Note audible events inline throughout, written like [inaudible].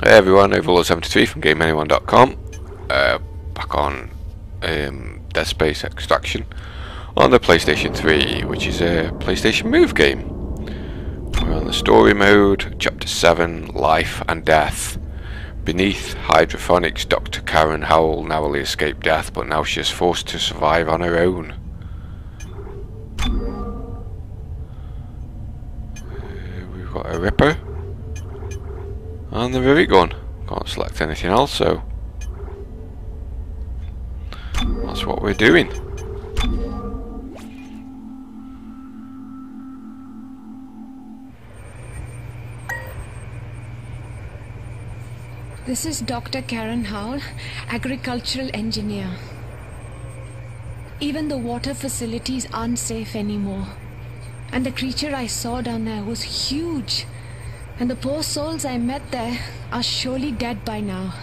Hey everyone, Overlord73 from GameAnyone.com. Uh, back on um, Dead Space Extraction on the PlayStation 3, which is a PlayStation Move game. We're on the story mode, Chapter 7, Life and Death. Beneath hydroponics, Dr. Karen Howell narrowly escaped death, but now she is forced to survive on her own. Uh, we've got a Ripper. And the Rivet gun. Can't select anything else, so that's what we're doing. This is Dr. Karen Howell, agricultural engineer. Even the water facilities aren't safe anymore. And the creature I saw down there was huge. And the poor souls I met there are surely dead by now.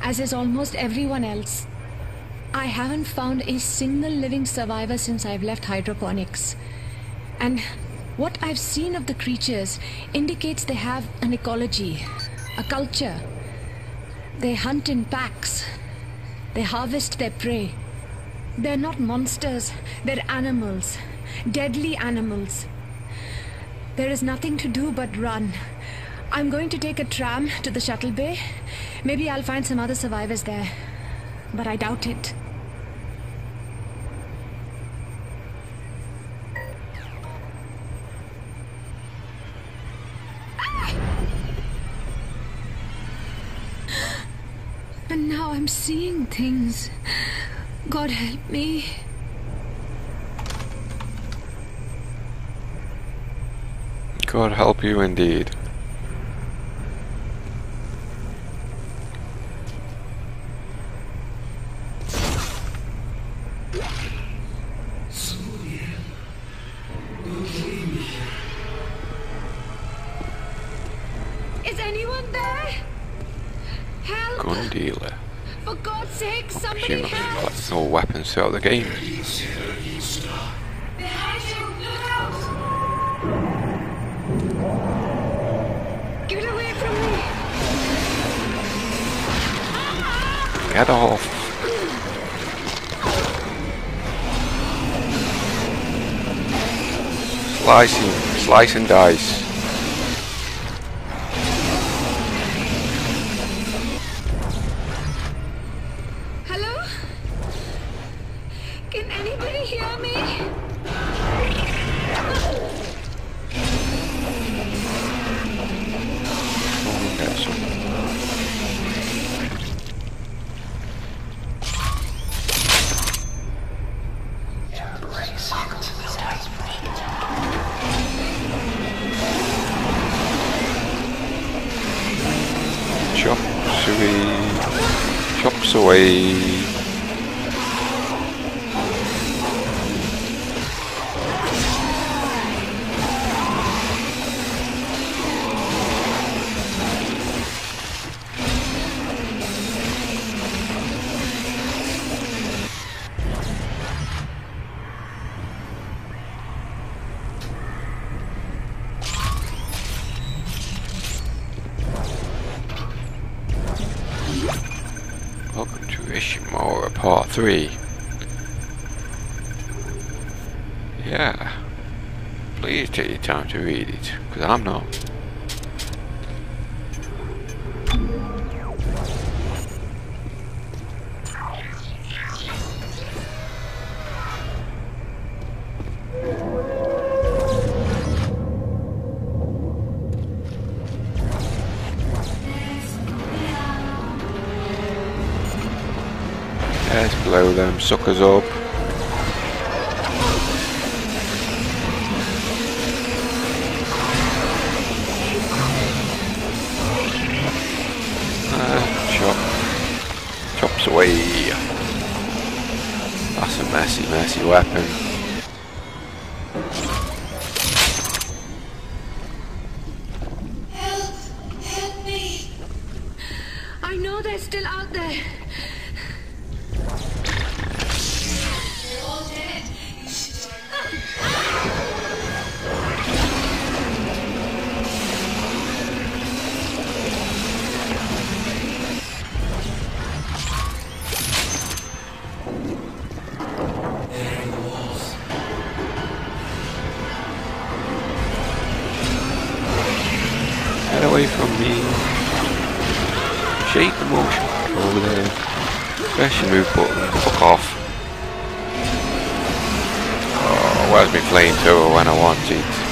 As is almost everyone else. I haven't found a single living survivor since I've left hydroponics. And what I've seen of the creatures indicates they have an ecology, a culture. They hunt in packs. They harvest their prey. They're not monsters, they're animals. Deadly animals. There is nothing to do but run. I'm going to take a tram to the shuttle bay. Maybe I'll find some other survivors there. But I doubt it. [gasps] And now I'm seeing things. God help me. God help you indeed. Is anyone there? Help! Gun dealer. For God's sake, somebody help! all weapons throughout the game. Get off. Slicing, slice and dice. 3. Yeah. Please take your time to read it, because I'm not. Let's blow them suckers up. Chop. Chops away. That's a messy, messy weapon. Away from me. Shake the motion over there. Your move button. Fuck off. Oh, where's my flamethrower when I want it?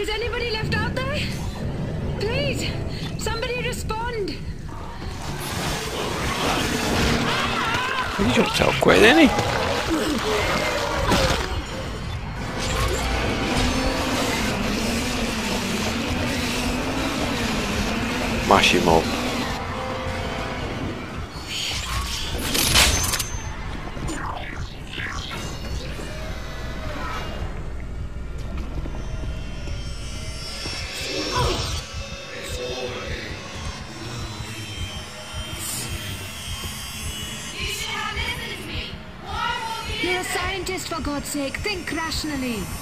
Is anybody left out there? Please, somebody respond. He jumped out quick, didn't? Mash him up. Sake. Think rationally.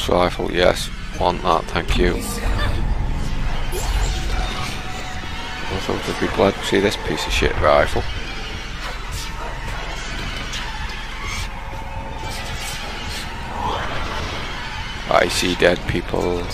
Pulse rifle, yes. Want that, thank you. Thought I'd be glad to see this piece of shit rifle. I see dead people.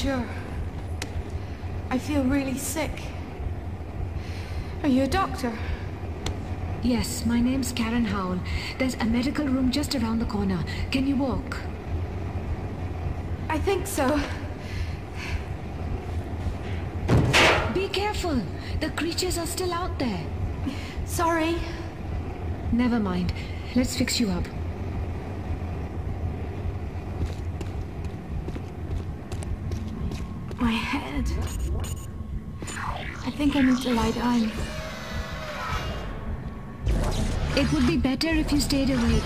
Sure. I feel really sick. Are you a doctor? Yes, my name's Karen Howell. There's a medical room just around the corner. Can you walk? I think so. Be careful. The creatures are still out there. Sorry. Never mind. Let's fix you up. My head. I think I need to lie down. It would be better if you stayed awake.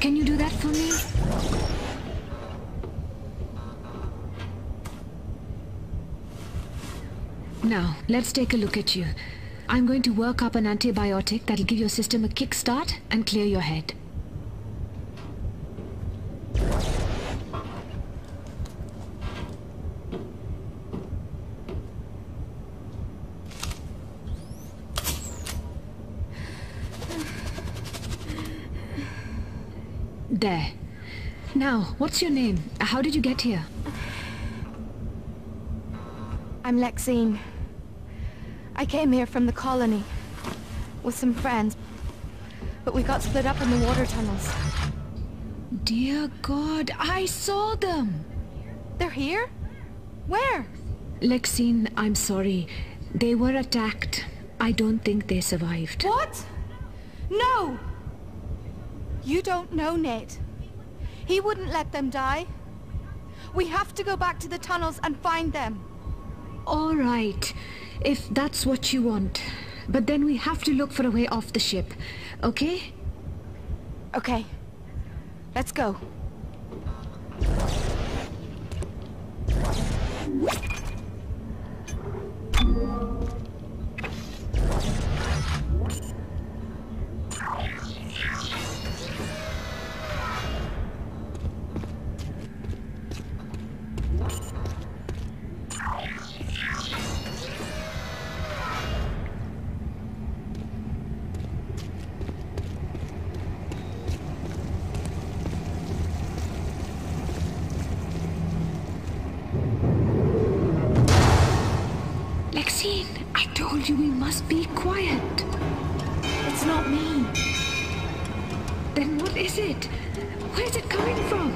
Can you do that for me? Now, let's take a look at you. I'm going to work up an antibiotic that'll give your system a kickstart and clear your head. There. Now, what's your name? How did you get here? I'm Lexine. I came here from the colony with some friends, but we got split up in the water tunnels. Dear God, I saw them! They're here? Where? Lexine, I'm sorry. They were attacked. I don't think they survived. What? No! You don't know Nate. He wouldn't let them die. We have to go back to the tunnels and find them. All right, if that's what you want. But then we have to look for a way off the ship, okay? Okay. Let's go. Told you we must be quiet. It's not me. Then what is it? Where is it coming from?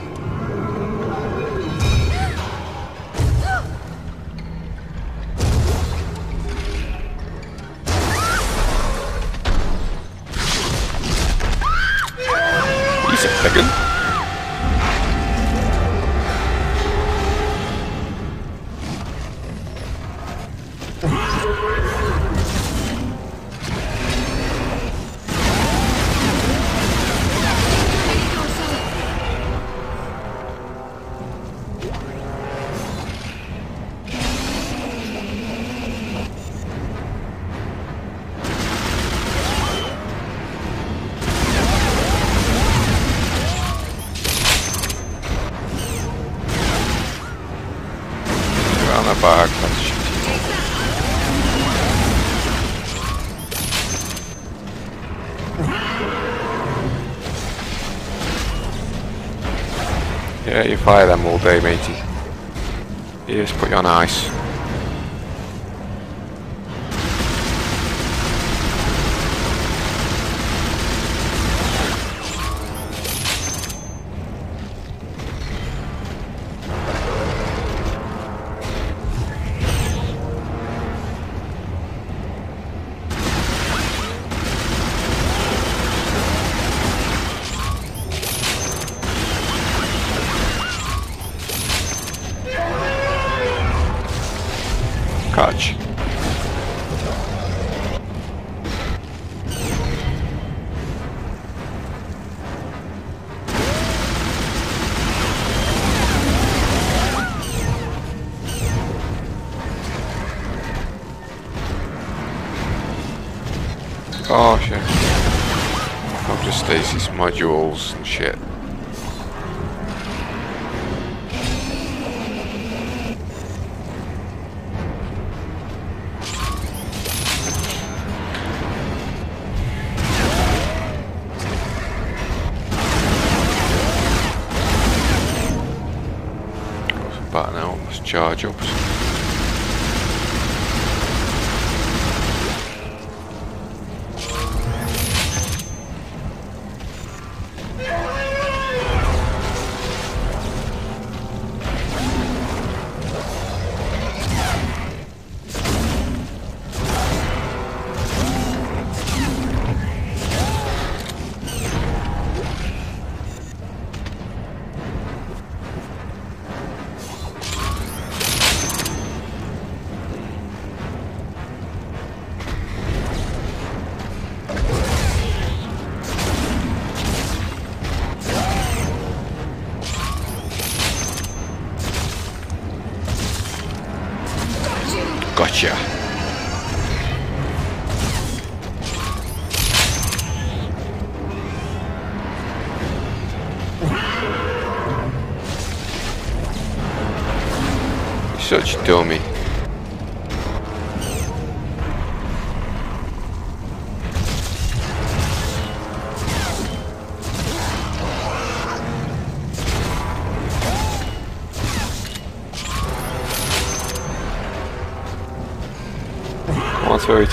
Pagan. Around fire them all day, matey. You just put you on ice. Now let's Gotcha. Such a dummy.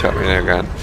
At me again.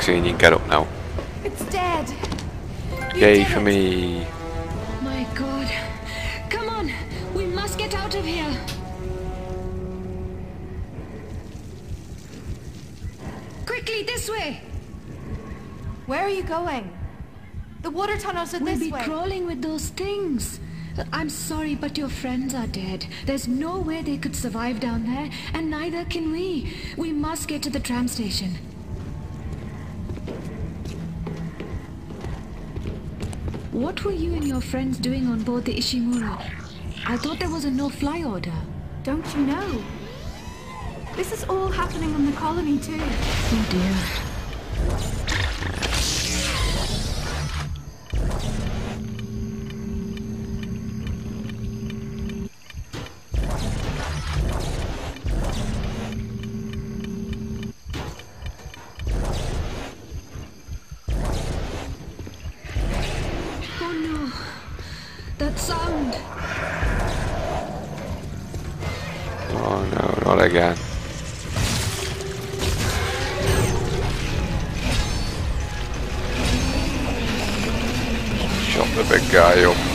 Come on, you can get up now. It's dead. You Yay for it. me. My god. Come on, we must get out of here. Quickly, this way. Where are you going? The water tunnels are We'll this be crawling with those things. I'm sorry, but your friends are dead. There's no way they could survive down there, and neither can we. We must get to the tram station. What were you and your friends doing on board the Ishimura? I thought there was a no-fly order. Don't you know? This is all happening on the colony too. Oh dear. Sound. Oh no, not again. Shot the big guy up.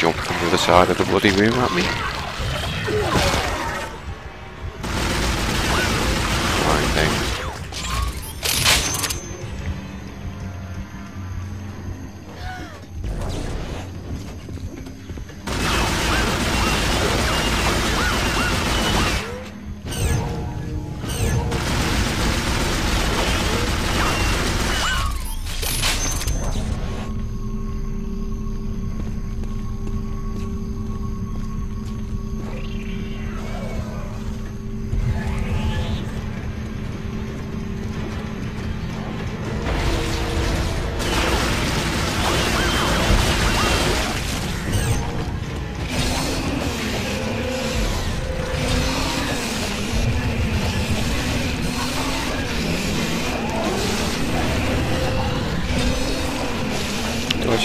Jumped from the other side of the bloody room at me.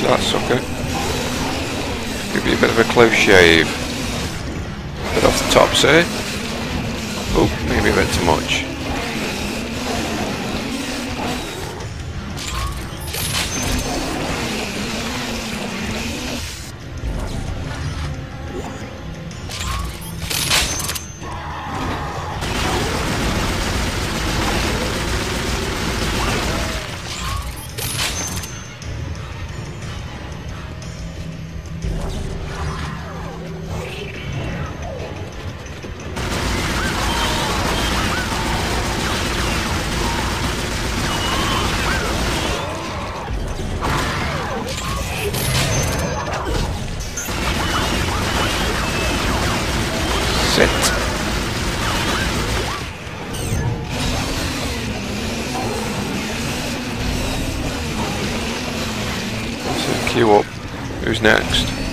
That sucker. Give you a bit of a close shave. Bit off the top, say. Oh, maybe a bit too much. Queue up. Who's next?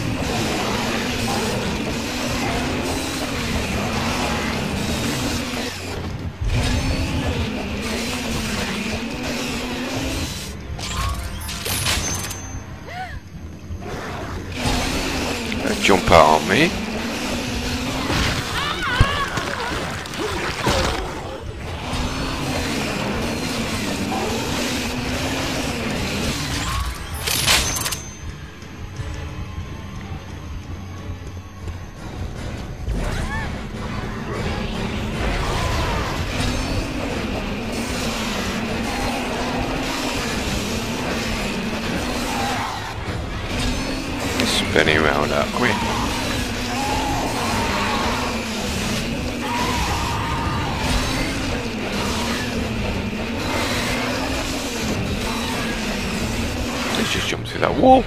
any round up. Come here. Let's just jump through that wall.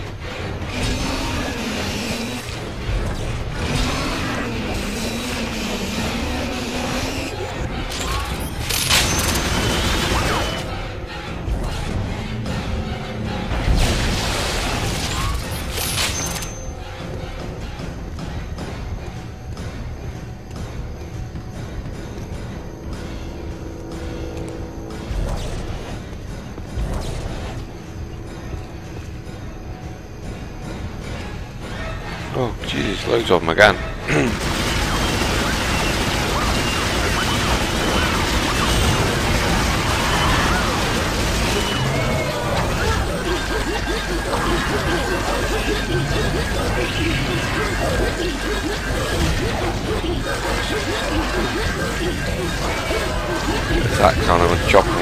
Loads of them again. that kind of a chop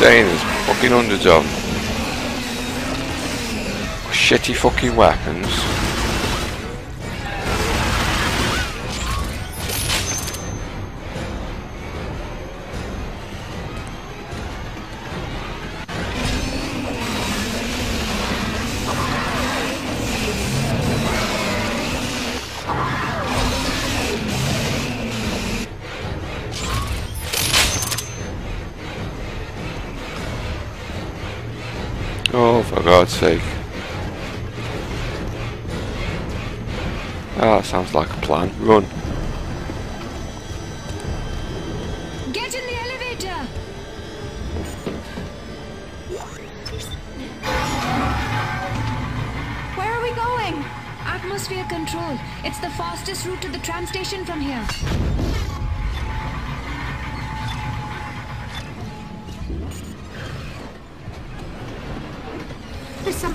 This is fucking hundreds of. Shitty fucking weapons. Sake. Ah, sounds like a plan. Run. Get in the elevator! Where are we going? Atmosphere control. It's the fastest route to the tram station from here.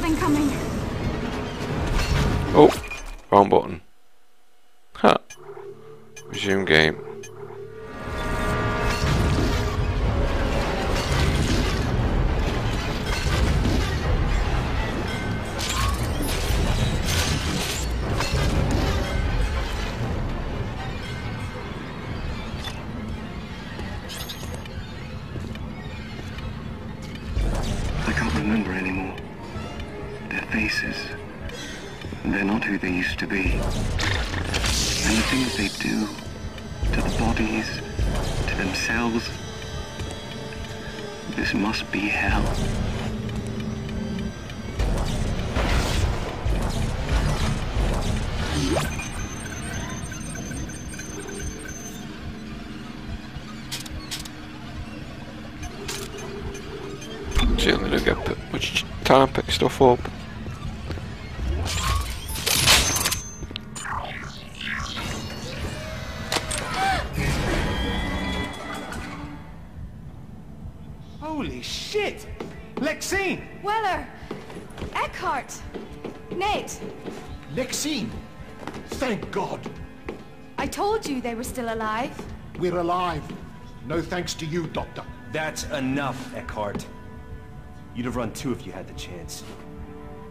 Something coming. Oh, wrong button. Huh. Resume game. Things they do to the bodies, to themselves. This must be hell. Get p- much time stuff up. Still alive. We're alive. No thanks to you, Doctor. That's enough, Eckhardt. You'd have run too if you had the chance.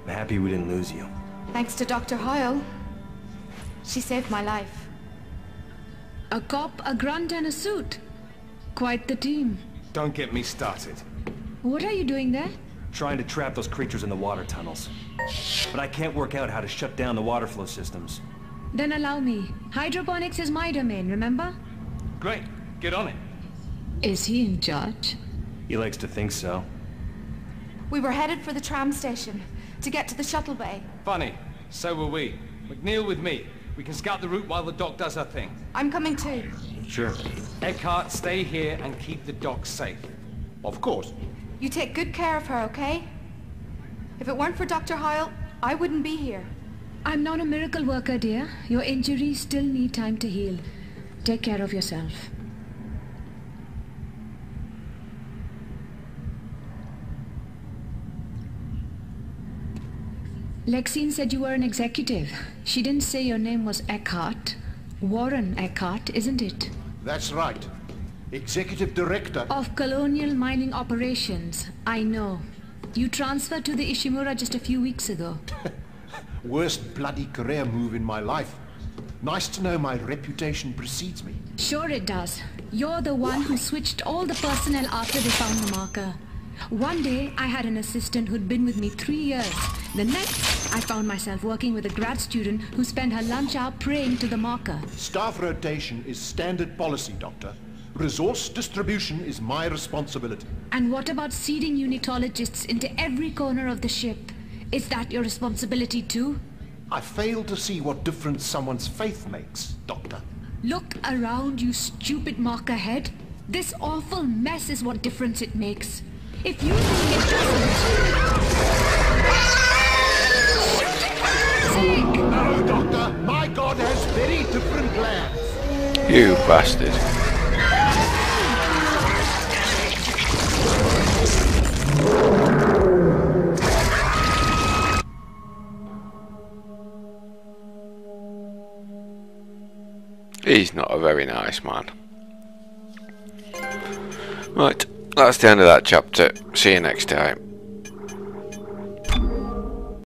I'm happy we didn't lose you. Thanks to Dr. Howell. She saved my life. A cop, a grunt, and a suit. Quite the team. Don't get me started. What are you doing there? Trying to trap those creatures in the water tunnels. But I can't work out how to shut down the water flow systems. Then allow me. Hydroponics is my domain, remember? Great. Get on it. Is he in charge? He likes to think so. We were headed for the tram station to get to the shuttle bay. Funny. So were we. McNeill with me. We can scout the route while the doc does her thing. I'm coming too. Sure. Eckhardt, stay here and keep the doc safe. Of course. You take good care of her, okay? If it weren't for Dr. Howell, I wouldn't be here. I'm not a miracle worker, dear. Your injuries still need time to heal. Take care of yourself. Lexine said you were an executive. She didn't say your name was Eckhardt. Warren Eckhardt, isn't it? That's right. Executive Director... Of Colonial Mining Operations. I know. You transferred to the Ishimura just a few weeks ago. [laughs] Worst bloody career move in my life. Nice to know my reputation precedes me. Sure it does. You're the one who switched all the personnel after they found the marker. One day, I had an assistant who'd been with me three years. The next, I found myself working with a grad student who spent her lunch hour praying to the marker. Staff rotation is standard policy, Doctor. Resource distribution is my responsibility. And what about seeding unitologists into every corner of the ship? Is that your responsibility too? I fail to see what difference someone's faith makes, Doctor. Look around, you stupid marker head. This awful mess is what difference it makes. If you think it doesn't... No, Doctor! My God has very different plans! You bastard. He's not a very nice man. Right, that's the end of that chapter. See you next time.